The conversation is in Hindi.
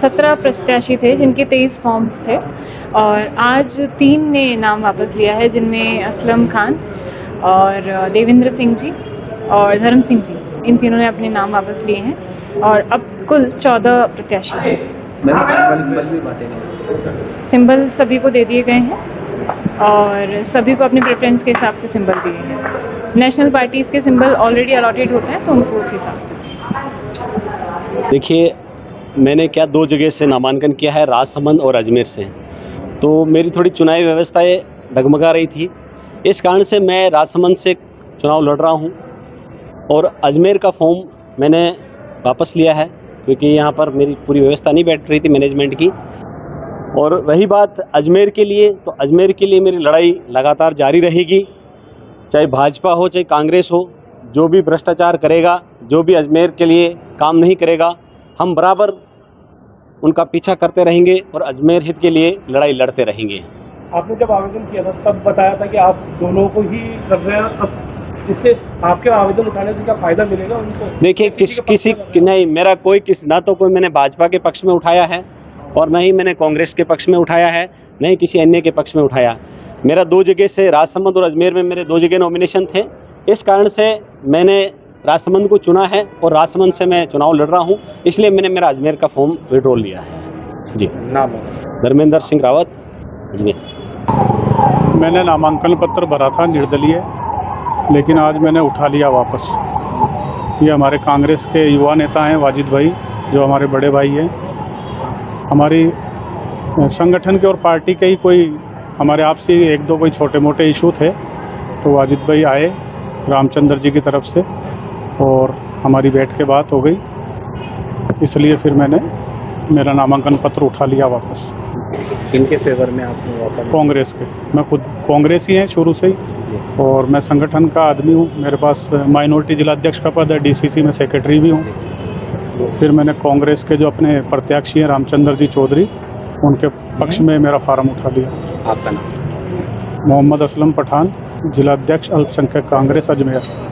सत्रह प्रत्याशी थे जिनके तेईस फॉर्म्स थे। और आज तीन ने नाम वापस लिया है जिनमें असलम खान और देवेंद्र सिंह जी और धर्म सिंह जी। इन तीनों ने अपने नाम वापस लिए हैं। और अब कुल चौदह प्रत्याशी हैं। सिंबल सभी को दे दिए गए हैं और सभी को अपने प्रेफरेंस के हिसाब से सिंबल दिए हैं। नेशनल पार्टीज़ के सिंबल ऑलरेडी अलॉटेड होते हैं तो उनको उस हिसाब से। देखिए मैंने क्या दो जगह से नामांकन किया है, राजसमंद और अजमेर से। तो मेरी थोड़ी चुनावी व्यवस्थाएँ डगमगा रही थी। इस कारण से मैं राजसमंद से चुनाव लड़ रहा हूँ और अजमेर का फॉर्म मैंने वापस लिया है, क्योंकि यहाँ पर मेरी पूरी व्यवस्था नहीं बैठ रही थी मैनेजमेंट की। और रही बात अजमेर के लिए तो अजमेर के लिए मेरी लड़ाई लगातार जारी रहेगी। चाहे भाजपा हो, चाहे कांग्रेस हो, जो भी भ्रष्टाचार करेगा, जो भी अजमेर के लिए काम नहीं करेगा, हम बराबर उनका पीछा करते रहेंगे और अजमेर हित के लिए लड़ाई लड़ते रहेंगे। आपने जब आवेदन किया था तब बताया था कि आप दोनों को ही कर रहे हैं अब इससे आपके आवेदन उठाने से क्या फ़ायदा मिलेगा उनको? देखिए किस किसी नहीं मेरा कोई किस ना तो कोई मैंने भाजपा के पक्ष में उठाया है और न ही मैंने कांग्रेस के पक्ष में उठाया है न ही किसी अन्य के पक्ष में उठाया। मेरा दो जगह से राजसमंद और अजमेर में मेरे दो जगह नॉमिनेशन थे। इस कारण से मैंने राजसमंद को चुना है और राजसमंद से मैं चुनाव लड़ रहा हूँ इसलिए मैंने मेरा अजमेर का फॉर्म विड्रॉल लिया है। जी। नाम? धर्मेंद्र सिंह रावत अजमेर। मैंने नामांकन पत्र भरा था निर्दलीय लेकिन आज मैंने उठा लिया वापस। ये हमारे कांग्रेस के युवा नेता हैं वाजिद भाई जो हमारे बड़े भाई हैं। हमारी संगठन के और पार्टी के ही कोई हमारे आपसी एक दो कोई छोटे मोटे इशू थे तो वाजिद भाई आए रामचंद्र जी की तरफ़ से। और हमारी बैठ के बात हो गई। इसलिए फिर मैंने मेरा नामांकन पत्र उठा लिया वापस। इनके फेवर में आपने वापस? कांग्रेस के। मैं खुद कांग्रेस ही हैं शुरू से ही। और मैं संगठन का आदमी हूँ। मेरे पास माइनॉरिटी जिला अध्यक्ष का पद है डीसीसी में सेक्रेटरी भी हूँ। फिर मैंने कांग्रेस के जो अपने प्रत्याशी हैं रामचंद्र जी चौधरी उनके पक्ष में मेरा फार्म उठा लिया। आपका नाम? मोहम्मद असलम पठान जिलाध्यक्ष अल्पसंख्यक कांग्रेस अजमेर।